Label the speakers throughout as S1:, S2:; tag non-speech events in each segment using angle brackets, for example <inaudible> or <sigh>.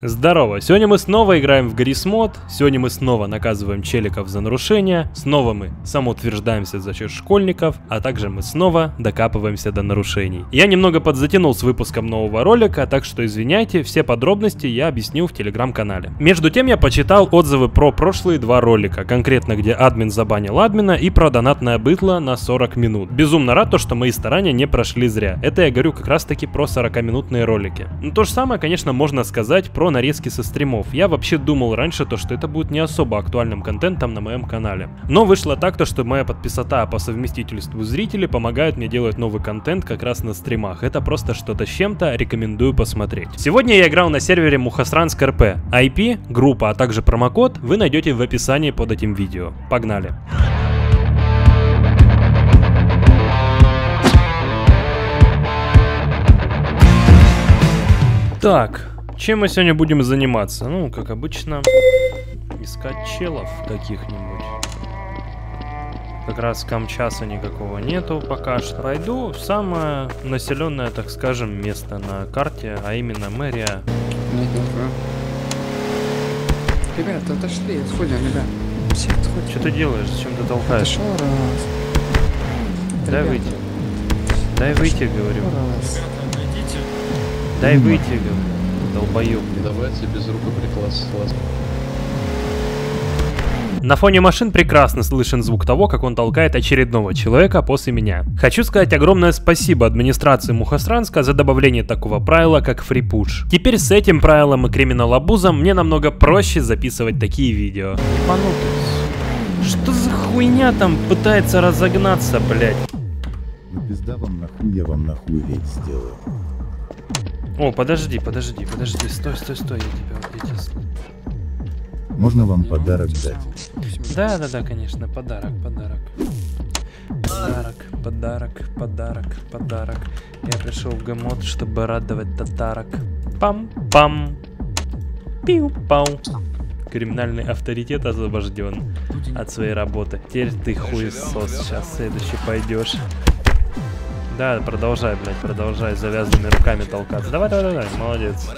S1: Здорово, сегодня мы снова играем в Гаррисмод, сегодня мы снова наказываем челиков за нарушения, снова мы самоутверждаемся за счет школьников, а также мы снова докапываемся до нарушений. Я немного подзатянул с выпуском нового ролика, так что извиняйте, все подробности я объясню в телеграм-канале. Между тем я почитал отзывы про прошлые два ролика, конкретно где админ забанил админа и про донатное бытло на 40 минут. Безумно рад то, что мои старания не прошли зря. Это я говорю как раз таки про 40-минутные ролики. Ну то же самое, конечно, можно сказать про нарезки со стримов. Я вообще думал раньше то, что это будет не особо актуальным контентом на моем канале. Но вышло так то, что моя подписота по совместительству зрителей помогает мне делать новый контент как раз на стримах. Это просто что-то с чем-то, рекомендую посмотреть. Сегодня я играл на сервере Мухасранск РП. IP, группа, а также промокод вы найдете в описании под этим видео. Погнали! Так, чем мы сегодня будем заниматься? Ну, как обычно, искать челов каких-нибудь. Как раз Камчаса никакого нету пока что. Пойду в самое населенное, так скажем, место на карте, а именно мэрия.
S2: Нет. Ребята, отошли, отходим, ребят. Все отходим.
S1: Что ты делаешь? Зачем ты толкаешь?
S2: Отошел раз.
S1: Дай
S2: Ребята,
S1: выйти. Дай выйти, говорю.
S2: Раз.
S1: Дай выйти, говорю. Долбоёб.
S3: Давайте без рукоприкладства.
S1: На фоне машин прекрасно слышен звук того, как он толкает очередного человека после меня. Хочу сказать огромное спасибо администрации Мухасранска за добавление такого правила, как фрипуш. Теперь с этим правилом и криминал-абузом мне намного проще записывать такие видео. Ебанутый. Что за хуйня там пытается разогнаться, блядь?
S4: Ну пизда вам нахуй, я вам нахуй речь сделаю.
S1: О, подожди, подожди, подожди, стой, стой, стой, я тебя вот здесь.
S4: Можно вам подарок дать?
S1: Да, да, да, конечно, подарок, подарок. Подарок, подарок, подарок, подарок. Я пришел в гамот, чтобы радовать татарок. Пам-пам. Пиу-пау. Криминальный авторитет освобожден от своей работы. Теперь ты хуесос. Сейчас следующий пойдешь. Да, продолжай, блядь, продолжай завязанными руками толкаться. Давай, давай, давай, молодец.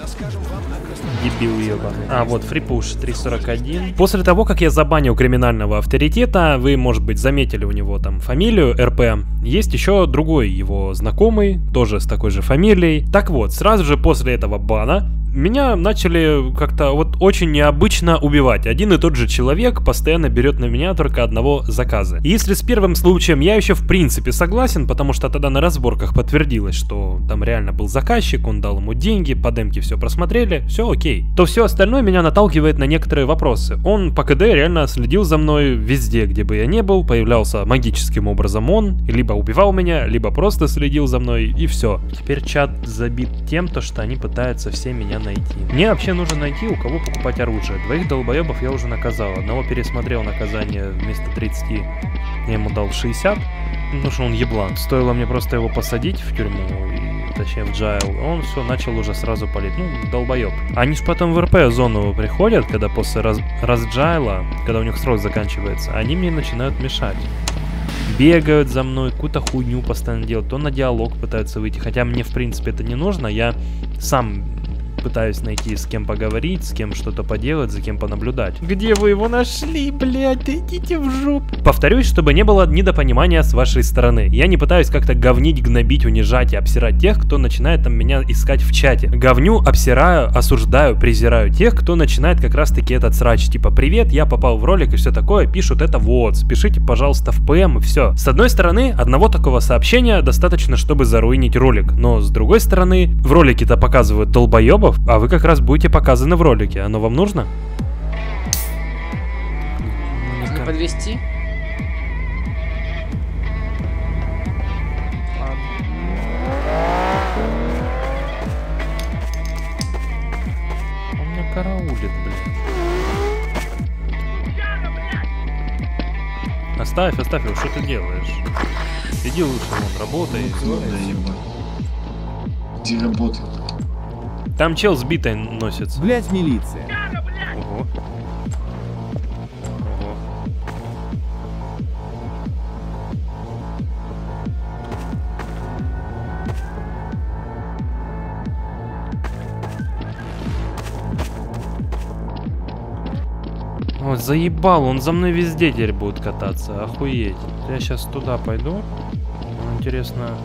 S1: Дебил ебаный. А, вот, фрипуш 341. После того, как я забанил криминального авторитета, вы, может быть, заметили у него там фамилию РП. Есть еще другой его знакомый, тоже с такой же фамилией. Так вот, сразу же после этого бана меня начали как-то вот очень необычно убивать. Один и тот же человек постоянно берет на меня только одного заказа. И если с первым случаем я еще в принципе согласен, потому что тогда на разборках подтвердилось, что там реально был заказчик, он дал ему деньги, по демке все просмотрели, все окей. То все остальное меня наталкивает на некоторые вопросы. Он по КД реально следил за мной везде, где бы я не был, появлялся магическим образом он, либо убивал меня, либо просто следил за мной, и все. Теперь чат забит тем, то, что они пытаются все меня найти. Мне вообще нужно найти, у кого покупать оружие. Двоих долбоебов я уже наказал. Одного пересмотрел наказание вместо 30. Я ему дал 60. Ну что он еблан. Стоило мне просто его посадить в тюрьму, и, точнее в джайл, он все начал уже сразу палить. Ну, долбоеб. Они ж потом в РП зону приходят, когда после раз, разджайла, когда у них срок заканчивается, они мне начинают мешать бегают за мной, какую-то хуйню постоянно делают, то на диалог пытаются выйти, хотя мне в принципе это не нужно, я сам пытаюсь найти с кем поговорить, с кем что-то поделать, за кем понаблюдать. Где вы его нашли, блядь? Идите в жопу. Повторюсь, чтобы не было недопонимания с вашей стороны. Я не пытаюсь как-то говнить, гнобить, унижать и обсирать тех, кто начинает там меня искать в чате. Говню, обсираю, осуждаю, презираю тех, кто начинает как раз таки этот срач. Типа, привет, я попал в ролик и все такое, пишут это вот, пишите, пожалуйста, в ПМ и все. С одной стороны, одного такого сообщения достаточно, чтобы заруинить ролик. Но с другой стороны, в ролике-то показывают долбоебов, а вы как раз будете показаны в ролике. Оно вам нужно?
S2: Не подвести?
S1: Он меня караулит, блин. Оставь, оставь его, что ты делаешь? Иди лучше, вон, работай.
S3: Где работает?
S1: Там чел с битой носится.
S5: Блять, милиция.
S1: Ого. Ого. Ой, заебал, он за мной везде теперь будет кататься, охуеть. Я сейчас туда пойду. Интересно,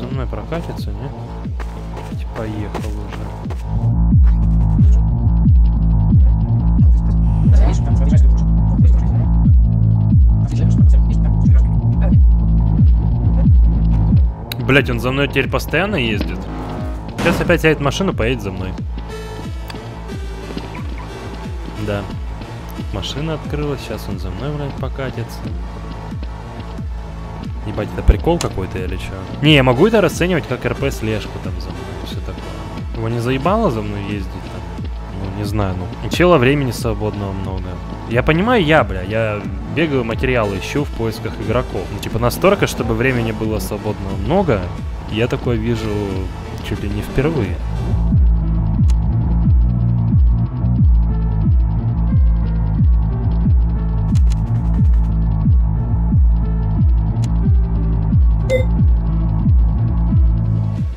S1: за мной прокатится, не? Типа, Поехал Блять, он за мной теперь постоянно ездит. Сейчас опять сядет машину, поедет за мной. Да. Машина открылась, сейчас он за мной, блядь, покатится. Ебать, это прикол какой-то или чё? Не, я могу это расценивать как РП-слежку там за мной, все такое. Его не заебало за мной ездить там? Ну, не знаю, ну. Чела времени свободного много. Я понимаю, я, бля, я бегаю, материалы ищу в поисках игроков. Ну, типа, настолько, чтобы времени было свободного много, я такое вижу чуть ли не впервые.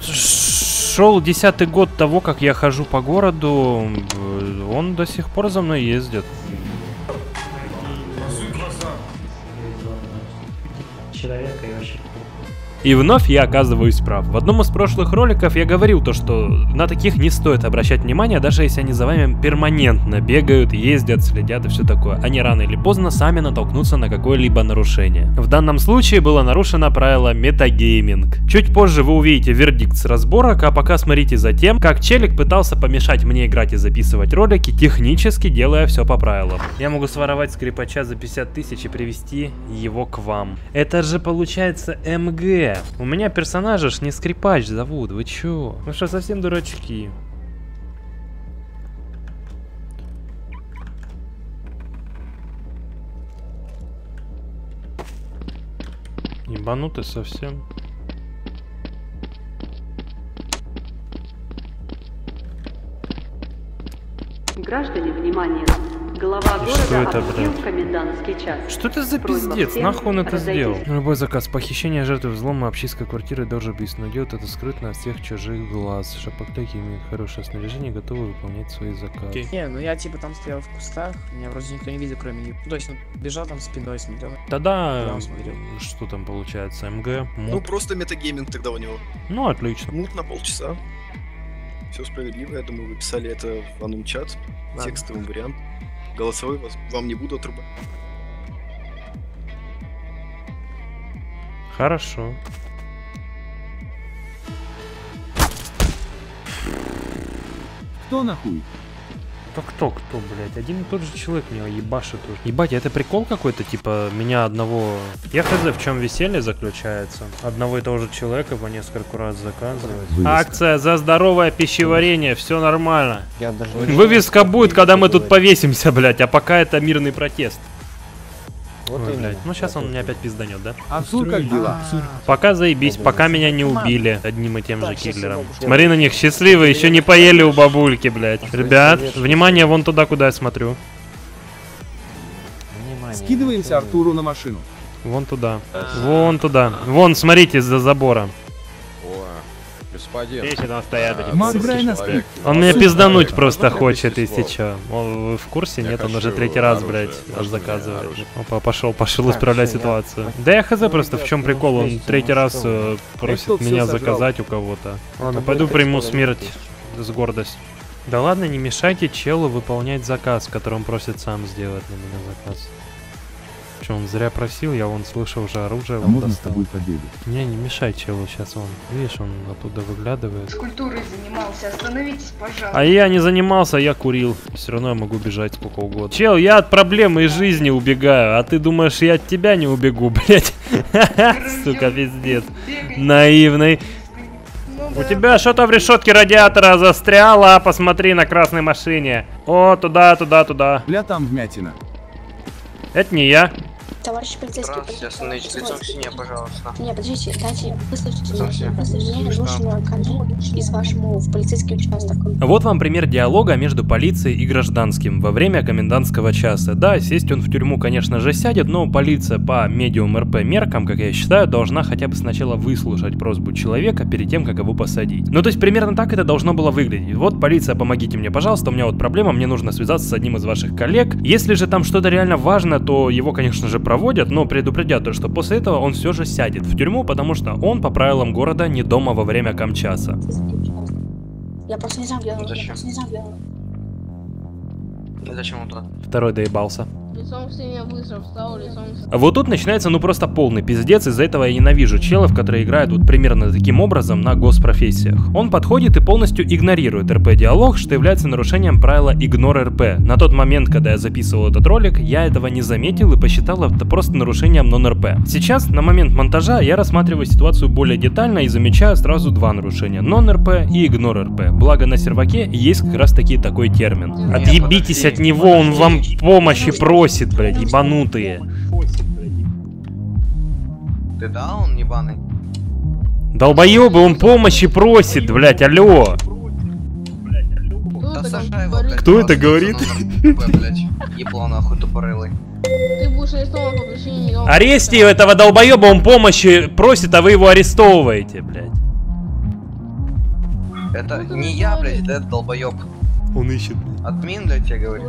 S1: Шел десятый год того, как я хожу по городу, э, он до сих пор за мной ездит.
S5: Человека и вообще.
S1: И вновь я оказываюсь прав. В одном из прошлых роликов я говорил то, что на таких не стоит обращать внимание, даже если они за вами перманентно бегают, ездят, следят и все такое. Они рано или поздно сами натолкнутся на какое-либо нарушение. В данном случае было нарушено правило метагейминг. Чуть позже вы увидите вердикт с разборок, а пока смотрите за тем, как челик пытался помешать мне играть и записывать ролики, технически делая все по правилам. Я могу своровать скрипача за 50 тысяч и привести его к вам. Это же получается МГ. У меня персонажа ж не скрипач зовут, вы чё? Вы что, совсем дурачки? Ебанутый совсем.
S6: Граждане, внимание! Глава
S1: И что
S6: города
S1: это, блядь?
S6: комендантский час.
S1: Что это за
S6: Просьба
S1: пиздец? Нахуй он это сделал? Любой заказ. Похищение жертвы взлома общинской квартиры должен быть, но делать это скрытно от всех чужих глаз. Шапокляки имеют хорошее снаряжение и готовы выполнять свои заказы.
S2: Не, ну я типа там стоял в кустах, меня вроде никто не видел, кроме него. То есть он бежал там спиной, смотрел.
S1: Тогда, что там получается, МГ,
S7: Ну,
S1: мут.
S7: просто метагейминг тогда у него.
S1: Ну, отлично.
S7: Мут на полчаса. Все справедливо, я думаю, вы писали это в анум чат,
S2: Ладно.
S7: текстовый вариант. Голосовой вас, вам не буду отрубать.
S1: Хорошо.
S4: Кто нахуй?
S1: Да кто, кто, блядь? Один и тот же человек меня ебашит уже. Ебать, это прикол какой-то, типа, меня одного... Я хз, в чем веселье заключается. Одного и того же человека по нескольку раз заказывать.
S4: Вывеска.
S1: Акция за здоровое пищеварение, все нормально.
S5: Я даже
S1: Вывеска будет, когда мы тут повесимся, блядь, а пока это мирный протест.
S5: Вот
S1: Ой,
S5: именно.
S1: блядь. Ну сейчас он меня опять пизданет, да?
S4: Артур, как дела?
S1: Пока заебись, пока меня не убили одним и тем же киллером. Смотри на них, счастливые, еще не поели у бабульки, блядь. Ребят, внимание вон туда, куда я смотрю.
S4: Скидываемся Артуру на машину.
S1: Вон туда. Вон туда. Вон, смотрите, из-за забора.
S8: Господин.
S1: Видите, там стоят эти
S4: Макс,
S1: курсы.
S4: играй на
S8: человек.
S1: Он меня пиздануть просто хочет, если чё. Он- Вы в курсе?
S8: Я
S1: Нет, он уже третий раз,
S8: оружие.
S1: блядь,
S8: Можно
S1: заказывает.
S8: оружие?
S1: Опа, пошел, пошел
S5: Так,
S1: исправлять
S5: я-
S1: ситуацию. Да я хз просто, в чем прикол, он третий раз э, просит меня заказать у кого-то. Ладно, пойду приму смерть с гордостью. Да ладно, не мешайте челу выполнять заказ, который он просит сам сделать на меня заказ. Че, он зря просил, я вон слышал уже оружие,
S4: А
S1: вон
S4: можно с
S1: достал.
S4: тобой побегать?
S1: Не, не мешай челу, сейчас он, видишь, он оттуда выглядывает.
S9: Скульптурой занимался. Остановитесь, пожалуйста.
S1: А я не занимался, я курил. Все равно я могу бежать сколько угодно. Чел, я от проблемы из жизни убегаю, а ты думаешь, я от тебя не убегу, <laughs> блять? Сука, пиздец. Наивный.
S9: Ну
S1: У
S9: да.
S1: тебя что-то в решетке радиатора застряло, посмотри на красной машине. О, туда, туда, туда.
S4: Бля, там вмятина.
S1: Это не я.
S8: Товарищ полицейский...
S7: Здравствуйте, остановитесь. Лицом к стене, пожалуйста.
S8: Не, подождите, дайте, выслушайте меня. Просто мне нужно ко из вашему в полицейский участок.
S1: Вот вам пример диалога между полицией и гражданским во время комендантского часа. Да, сесть он в тюрьму, конечно же, сядет, но полиция по медиум РП меркам, как я считаю, должна хотя бы сначала выслушать просьбу человека перед тем, как его посадить. Ну, то есть примерно так это должно было выглядеть. Вот, полиция, помогите мне, пожалуйста, у меня вот проблема, мне нужно связаться с одним из ваших коллег. Если же там что-то реально важно, то его, конечно же, проводят, но предупредят, то, что после этого он все же сядет в тюрьму, потому что он по правилам города не дома во время камчаса.
S8: Я просто не знаю, где он. Я
S7: Зачем?
S8: просто не знаю, где он.
S7: Зачем он туда?
S1: Второй доебался.
S9: Лицом к стене быстро встал, лицом к
S1: Вот тут начинается ну просто полный пиздец, из-за этого я ненавижу челов, которые играют вот примерно таким образом на госпрофессиях. Он подходит и полностью игнорирует РП-диалог, что является нарушением правила игнор РП. На тот момент, когда я записывал этот ролик, я этого не заметил и посчитал это просто нарушением нон-РП. Сейчас, на момент монтажа, я рассматриваю ситуацию более детально и замечаю сразу два нарушения. Нон-РП и игнор РП. Благо на серваке есть как раз таки такой термин. Отъебитесь от него, он вам помощи просит, блядь, ебанутые.
S7: Ты да, он ебаный?
S1: Долбоебы, он помощи просит, блядь, алло.
S9: Кто
S7: Да
S9: это
S7: сажай его,
S9: говорит?
S7: блядь,
S1: Кто это говорит?
S7: ну, ебло нахуй тупорылый.
S9: Ты будешь арестован по причине негласного
S1: Аресте этого долбоеба, он помощи просит, а вы его арестовываете, блядь.
S7: Это не я, блядь, это долбоеб.
S1: Он ищет.
S7: Админ, блядь, тебе говорит.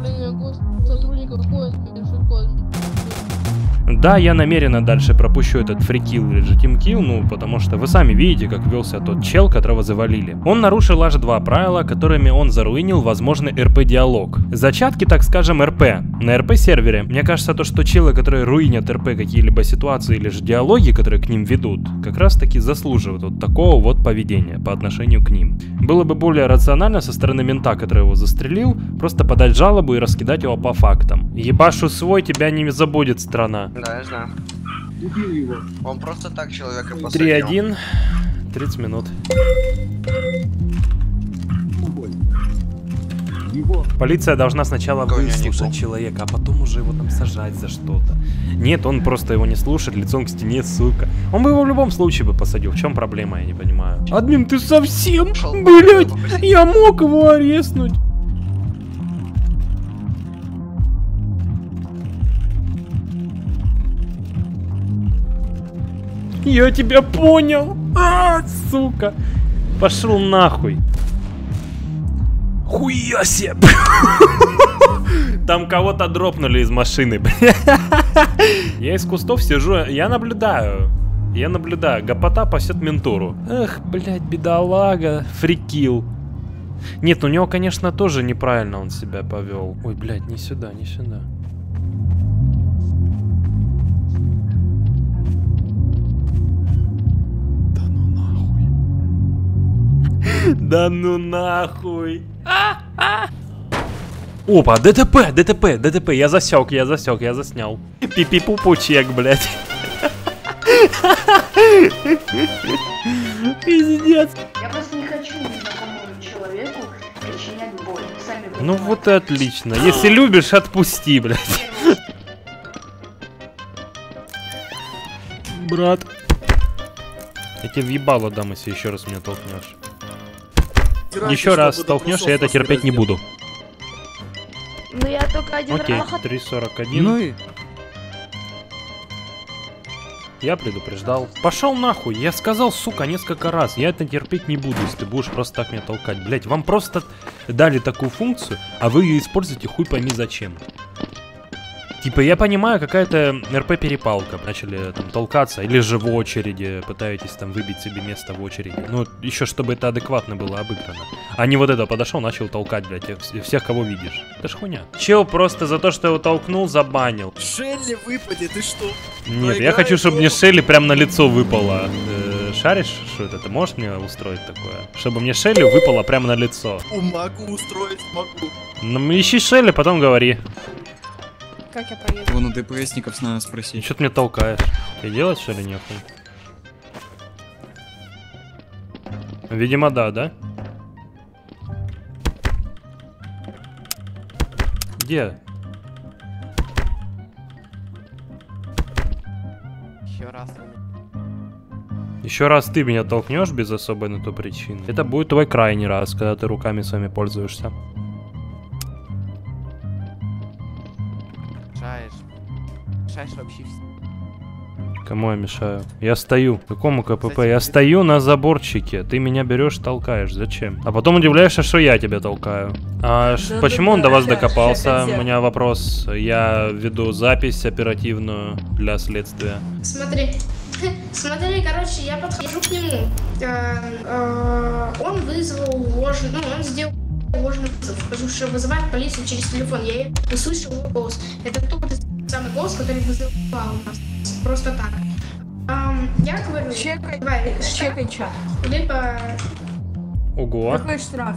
S1: Да, я намеренно дальше пропущу этот фрикил или же тимкил, ну, потому что вы сами видите, как велся тот чел, которого завалили. Он нарушил аж два правила, которыми он заруинил возможный РП-диалог. Зачатки, так скажем, РП. На РП-сервере. Мне кажется, то, что челы, которые руинят РП какие-либо ситуации или же диалоги, которые к ним ведут, как раз таки заслуживают вот такого вот поведения по отношению к ним. Было бы более рационально со стороны мента, который его застрелил, просто подать жалобу и раскидать его по фактам. Ебашу свой, тебя не забудет страна.
S7: Да, я знаю. Он просто так человека посадил.
S1: 3-1, 30 минут. Полиция должна сначала
S7: Какой
S1: выслушать человека, а потом уже его там сажать за что-то. Нет, он просто его не слушает, лицом к стене, сука. Он бы его в любом случае бы посадил. В чем проблема, я не понимаю. Админ, ты совсем, блять, я мог его арестнуть. Я тебя понял. А, сука. Пошел нахуй. Хуя себе. Там кого-то дропнули из машины. Я из кустов сижу, я наблюдаю. Я наблюдаю. Гопота пасет ментуру. Эх, блядь, бедолага. Фрикил. Нет, у него, конечно, тоже неправильно он себя повел. Ой, блядь, не сюда, не сюда. Да ну нахуй. А, а. Опа, ДТП, ДТП, ДТП, я засек, я засек, я заснял. Пипи-пупу чек, блядь. Пиздец.
S9: Я просто не хочу человеку причинять боль. Сами
S1: Ну вот и отлично. Если любишь, отпусти, блядь. Брат. Я тебе въебало дам, если еще раз меня толкнешь. Еще раз толкнешь, я это терпеть не буду.
S8: Ну я только один
S1: Окей,
S8: раз.
S1: 3.41.
S2: Ну и...
S1: Я предупреждал. Пошел нахуй, я сказал, сука, несколько раз. Я это терпеть не буду, если ты будешь просто так меня толкать. Блять, вам просто дали такую функцию, а вы ее используете хуй пойми зачем. Типа, я понимаю, какая-то РП-перепалка. Начали там толкаться, или же в очереди пытаетесь там выбить себе место в очереди. Ну, еще чтобы это адекватно было обыграно. А не вот это подошел, начал толкать, блядь, вс- всех, кого видишь. Это ж хуйня. Чел просто за то, что его толкнул, забанил.
S7: Шелли выпадет, ты что?
S1: Нет, я хочу, чтобы мне Шелли прям на лицо выпала. Э, шаришь, что это? Ты можешь мне устроить такое? Чтобы мне Шелли выпала прямо на лицо.
S7: Могу устроить, могу.
S1: Ну, ищи Шелли, потом говори.
S2: Как я проеду?
S10: Вон у ДПСников надо спросить.
S1: что ты мне толкаешь? Ты делать что ли нехуй? Видимо, да, да? Где?
S2: раз.
S1: Еще раз ты меня толкнешь без особой на то причины. Это будет твой крайний раз, когда ты руками своими пользуешься. Кому я мешаю? Я стою. Какому КПП? Я стою на заборчике. Ты меня берешь, толкаешь. Зачем? А потом удивляешься, что я тебя толкаю. А ш- почему он до вас докопался? У меня вопрос. Я веду запись оперативную для следствия.
S10: Смотри, <laughs> смотри, короче, я подхожу к нему. Э, э, Он вызвал ложный, ну, он сделал ложный вызов. Потому что вызывает полицию через телефон. Я услышал его голос. Это тот самый голос, который вызывал нас. Просто так. Ам, Я говорю,
S9: Чекай,
S10: давай,
S9: чекай чат.
S10: либо
S1: Ого.
S9: Какой штраф?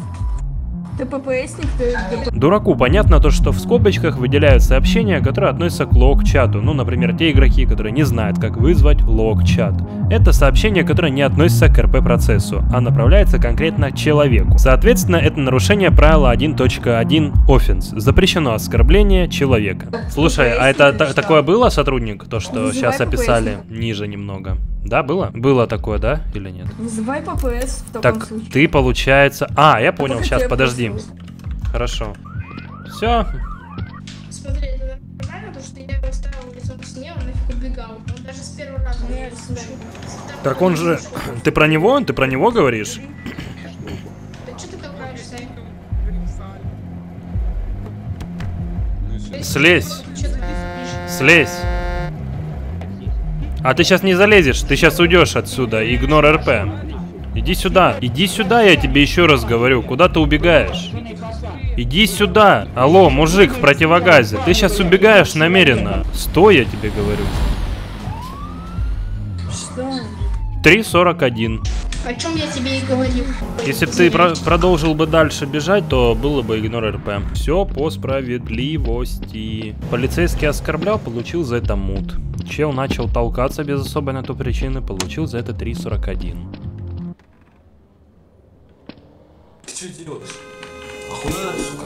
S9: Ты ППСник, ты...
S1: Дураку понятно то, что в скобочках выделяют сообщения, которые относятся к лог-чату. Ну, например, те игроки, которые не знают, как вызвать лог-чат. Это сообщение, которое не относится к РП-процессу, а направляется конкретно человеку. Соответственно, это нарушение правила 1.1 offense. Запрещено оскорбление человека. Слушай, а это та- такое было, сотрудник, то, что сейчас описали ниже немного? Да, было? Было такое, да, или нет?
S9: Вызывай ППС в таком
S1: Так,
S9: случае.
S1: ты, получается... А, я понял, сейчас, подожди. Хорошо. Все,
S10: смотри, это нормально, потому что я его ставил лицом к стене, он нафиг убегал. Он даже с первого раза не слушал.
S1: Так он же... <clears throat> Ты про него? Ты про него говоришь?
S10: Да что ты толкаешься?
S1: Слезь. Слезь. А ты сейчас не залезешь, ты сейчас уйдешь отсюда. Игнор РП. Иди сюда. Иди сюда, я тебе еще раз говорю. Куда ты убегаешь? Иди сюда. Алло, мужик в противогазе. Ты сейчас убегаешь намеренно. Стой, я тебе говорю.
S9: Что?
S1: 3.41.
S10: О чем я тебе и говорил.
S1: Если бы ты про- продолжил бы дальше бежать, то было бы игнор РП. Все по справедливости. Полицейский оскорблял, получил за это мут. Чел начал толкаться без особой на то причины, получил за это 3.41.
S11: Ты что делаешь? Охуенно, сука.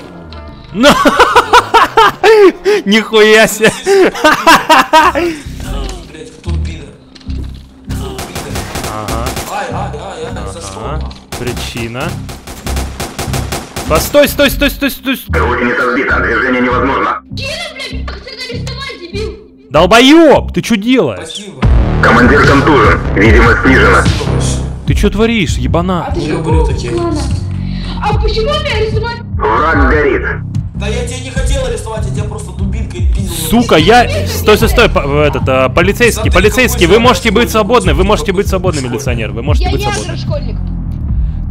S1: Нихуя себе! Причина. Постой, стой, стой, стой, стой, стой. Долбоёб, ты что делаешь?
S11: Спасибо.
S12: Командир контужен. Видимость снижена.
S1: Ты что творишь, ебана?
S11: Не люблю таких.
S10: А почему меня арестовали?
S12: Враг горит.
S11: Да я тебя не хотел арестовать, я тебя просто дубинкой пинул.
S1: Сука, я... Стой, стой, стой, по- этот, а, полицейский, полицейский, вы можете быть свободны, вы можете быть свободны, милиционер, вы можете быть свободны.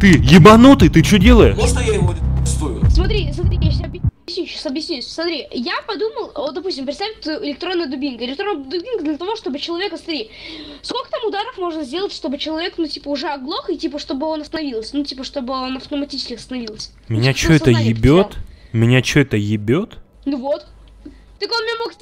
S1: Ты ебанутый, ты что делаешь?
S11: Можно я его арестую?
S10: Смотри, смотри, я сейчас объясню, сейчас объясню. Смотри, я подумал, вот, допустим, представь, ты электронная дубинка. Электронная дубинка для того, чтобы человека, смотри, сколько там ударов можно сделать, чтобы человек, ну, типа, уже оглох, и, типа, чтобы он остановился. Ну, типа, чтобы он автоматически остановился. Ну,
S1: Меня
S10: типа,
S1: что это ебет?
S10: потерял.
S1: Меня что это ебет?
S10: Ну вот. Так он мне мог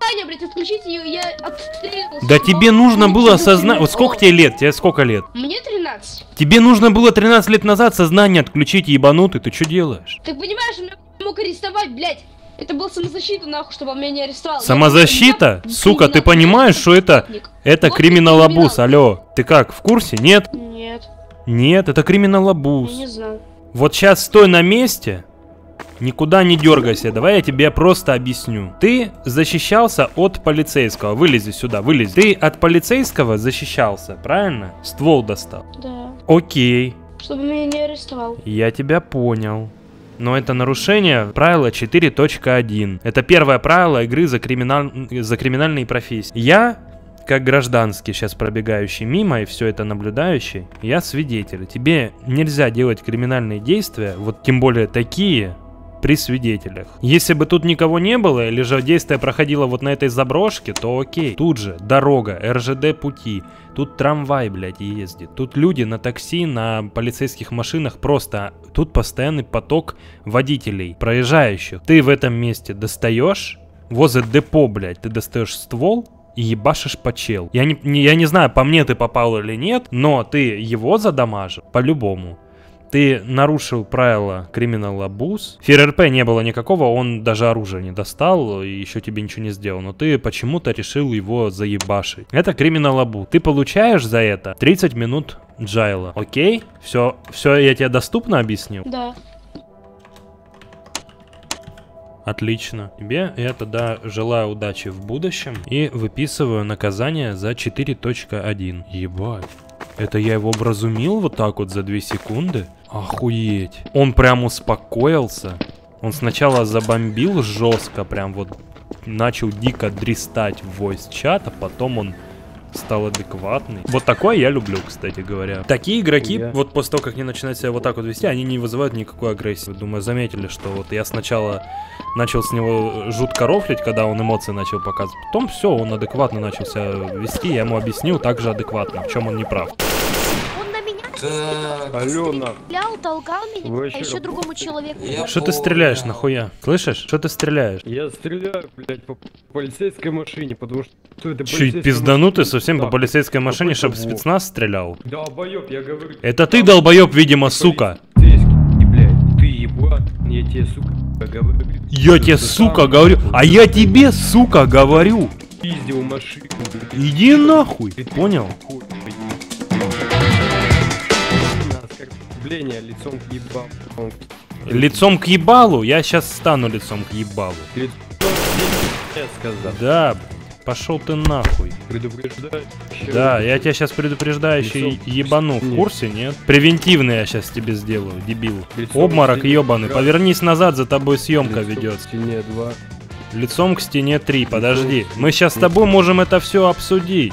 S10: сознание, блядь, отключить, и я отстрелился.
S1: Да тебе нужно было осознать... Вот сколько тебе лет? Тебе сколько лет?
S10: Мне 13.
S1: Тебе нужно было 13 лет назад сознание отключить, ебанутый, ты что делаешь?
S10: Ты понимаешь, он меня мог арестовать, блядь. Это был самозащита, нахуй, чтобы он меня не арестовал.
S1: Самозащита?
S10: я-
S1: Сука, ты понимаешь, что это... Это
S10: Вот
S1: криминал
S10: ты
S1: абуз, алло. Ты как, в курсе? Нет?
S10: Нет,
S1: Нет, это криминал абуз.
S10: я не знаю.
S1: Вот сейчас стой на месте, никуда не дергайся, давай я тебе просто объясню. Ты защищался от полицейского, вылези сюда, вылези. Ты от полицейского защищался, правильно? Ствол достал.
S10: Да.
S1: Окей,
S10: Чтобы меня не арестовал.
S1: я тебя понял. Но это нарушение правила 4.1. Это первое правило игры за, криминал... за криминальные профессии. Я, как гражданский, сейчас пробегающий мимо и все это наблюдающий, я свидетель. Тебе нельзя делать криминальные действия, вот тем более такие, при свидетелях. Если бы тут никого не было, или же действие проходило вот на этой заброшке, то окей. Тут же дорога, РЖД пути, тут трамвай, блядь, ездит. Тут люди на такси, на полицейских машинах просто... Тут постоянный поток водителей, проезжающих. Ты в этом месте достаешь, возле депо, блядь, ты достаешь ствол, и ебашишь по чел. Я не, не- я не знаю, по мне ты попал или нет, но ты его задамажил по-любому. Ты нарушил правила Criminal Abuse. ФРРП не было никакого, он даже оружие не достал и еще тебе ничего не сделал. Но ты почему-то решил его заебашить. Это Criminal Abuse. Ты получаешь за это 30 минут джайла. Окей? Все, все я тебе доступно объяснил?
S8: Да.
S1: Отлично. Тебе я тогда желаю удачи в будущем и выписываю наказание за 4.1. Ебать. Это я его образумил вот так вот за 2 секунды? Охуеть. Он прям успокоился. Он сначала забомбил жестко, прям вот начал дико дристать в voice чат, а потом он стал адекватный. Вот такое я люблю, кстати говоря. Такие игроки,
S5: Я-
S1: вот после того, как они начинают себя вот так вот вести, они не вызывают никакой агрессии. Думаю, заметили, что вот я сначала начал с него жутко рофлить, когда он эмоции начал показывать. Потом все, он адекватно начал себя вести, я ему объяснил также адекватно, в чем он не прав.
S11: Так,
S5: Алена,
S8: стрелял, толкал меня,
S5: Вы
S8: а еще другому человеку.
S11: я
S1: Что ты стреляешь, нахуя? Слышишь? Что ты стреляешь?
S5: я стреляю, блядь, по полицейской машине, потому что это
S1: Чуть пизданутый
S5: машина.
S1: совсем по
S5: Да.
S1: полицейской машине, чтобы спецназ стрелял.
S5: Долбоёб, я говорю.
S1: Это ты долбоеб, видимо, сука.
S5: Полицейский, блядь, ты еблан, я тебе, сука, говорю.
S1: Я тебе, сука,
S5: сам
S1: говорю. А я тебе, сука, говорю.
S5: Пиздил машину.
S1: Иди нахуй. Понял?
S5: Оскорбление лицом к ебалу.
S1: Лицом к ебалу? Я сейчас стану лицом к ебалу.
S5: Лицом я сказал.
S1: Да, пошел ты нахуй.
S5: Предупреждаю.
S1: Да, я тебя сейчас предупреждающе
S5: Лицом-
S1: ебану. В курсе, нет? Превентивный я сейчас тебе сделаю, дебил.
S5: Лицом
S1: Обморок
S5: к
S1: ебаный. Повернись назад, за тобой съемка
S5: Лицом к
S1: ведется.
S5: стене два.
S1: Лицом к стене 3, подожди.
S5: к
S1: Мы сейчас с тобой можем это все обсудить.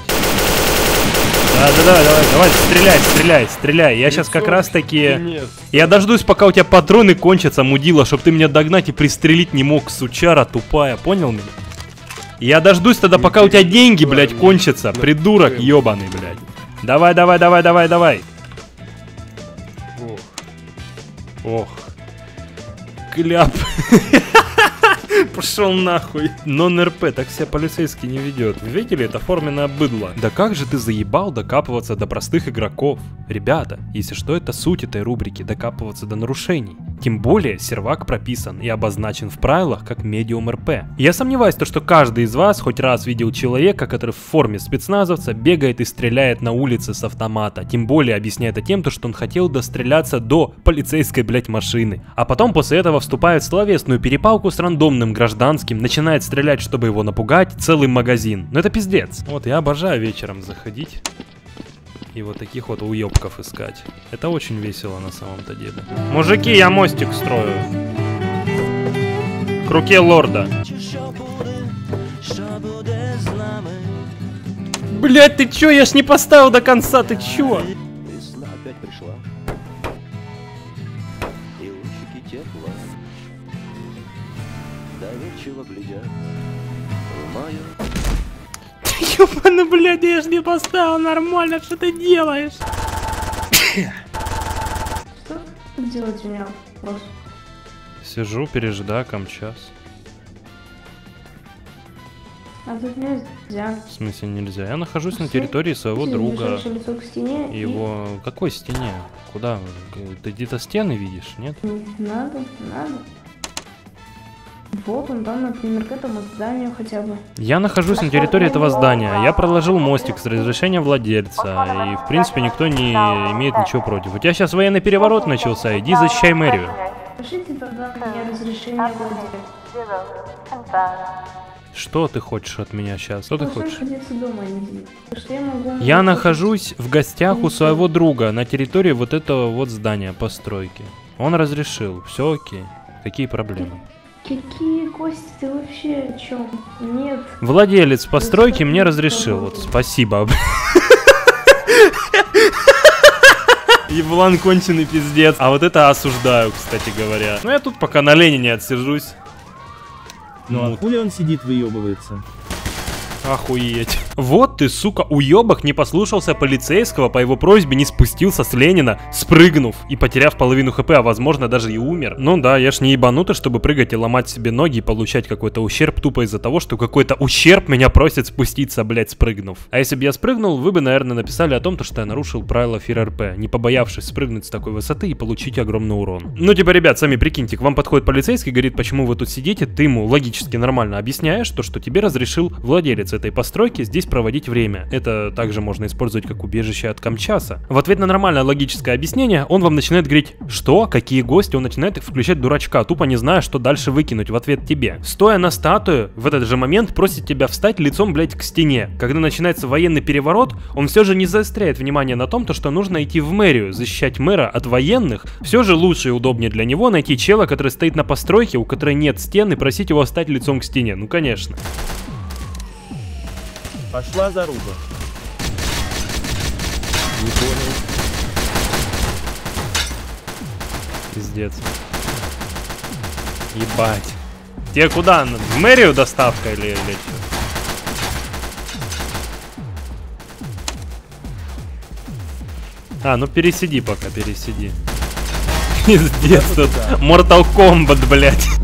S1: Да, да, давай, давай, давай, стреляй, стреляй, стреляй. Я сейчас как раз таки... Я дождусь, пока у тебя патроны кончатся, мудила, чтобы ты меня догнать и пристрелить не мог, сучара тупая, понял меня? Я дождусь тогда, пока у тебя деньги, блядь, кончатся, придурок ебаный, блядь. Давай, давай, давай, давай, давай.
S5: Ох.
S1: Ох. Кляп. <laughs> Пошел нахуй. Нон-РП, так себя полицейский не ведет. Видели, это форменное быдло. Да как же ты заебал докапываться до простых игроков? Ребята, если что, это суть этой рубрики, докапываться до нарушений. Тем более, сервак прописан и обозначен в правилах как медиум РП. Я сомневаюсь, то, что каждый из вас хоть раз видел человека, который в форме спецназовца бегает и стреляет на улице с автомата. Тем более объясняет это тем, то, что он хотел достреляться до полицейской, блять, машины. А потом после этого вступает в словесную перепалку с рандомным гражданским, начинает стрелять, чтобы его напугать, целый магазин. Ну это пиздец. Вот я обожаю вечером заходить и вот таких вот уебков искать. Это очень весело на самом-то деле. Мужики, я мостик строю. К руке лорда. Блять, ты чё? Я ж не поставил до конца, ты чё?
S13: Глядят в мою
S1: Ёбаный, блядь, я ж не поставил нормально, что ты делаешь?
S9: Что делать у меня вопрос?
S1: Сижу перед ждаком час.
S9: А тут нельзя.
S1: В смысле нельзя? Я нахожусь на территории своего
S9: Ты
S1: друга.
S9: к стене и-
S1: Его... Какой стене? Куда? Ты где-то стены видишь, нет?
S9: Не надо, надо. Вот он там, например, к этому зданию хотя бы.
S1: Я нахожусь на территории этого здания. Я проложил мостик с разрешения владельца. И, в принципе, никто не имеет ничего против. У тебя сейчас военный переворот начался. Иди защищай мэрию.
S9: Пишите тогда мне разрешение владельца.
S1: Что ты хочешь от меня сейчас? Что ты хочешь?
S9: я
S1: нахожусь в гостях у своего друга на территории вот этого вот здания, постройки. Он разрешил. Все окей. Какие проблемы?
S9: Какие гости ты вообще о чем? Нет.
S1: Владелец постройки мне разрешил. Вот, спасибо. Еблан конченый пиздец. А вот это осуждаю, кстати говоря. Ну я тут пока на Ленине отсижусь.
S4: Ну а хули он сидит, выебывается?
S1: Охуеть. Вот ты, сука, уебок не послушался полицейского, по его просьбе не спустился с Ленина, спрыгнув и потеряв половину хп, а возможно даже и умер. Ну да, я ж не ебанутый, чтобы прыгать и ломать себе ноги и получать какой-то ущерб тупо из-за того, что какой-то ущерб меня просит спуститься, блять, спрыгнув. А если бы я спрыгнул, вы бы, наверное, написали о том, то, что я нарушил правила ФИРРП, не побоявшись спрыгнуть с такой высоты и получить огромный урон. Ну типа, ребят, сами прикиньте, к вам подходит полицейский, говорит, почему вы тут сидите, ты ему логически нормально объясняешь, то, что тебе разрешил владелец этой постройки здесь проводить время. Это также можно использовать как убежище от Камчаса. В ответ на нормальное логическое объяснение, он вам начинает говорить, что, какие гости, он начинает включать дурачка, тупо не зная, что дальше выкинуть в ответ тебе. Стоя на статую, в этот же момент просит тебя встать лицом, блять, к стене. Когда начинается военный переворот, он все же не заостряет внимание на том, то, что нужно идти в мэрию, защищать мэра от военных. Все же лучше и удобнее для него найти чела, который стоит на постройке, у которой нет стен, и просить его встать лицом к стене. Ну конечно.
S14: Пошла заруба. Не понял.
S1: Пиздец. Ебать. Тебе куда? В мэрию доставка или, или что? А, ну пересиди пока, пересиди. <laughs> Пиздец тут. Mortal Kombat, блядь.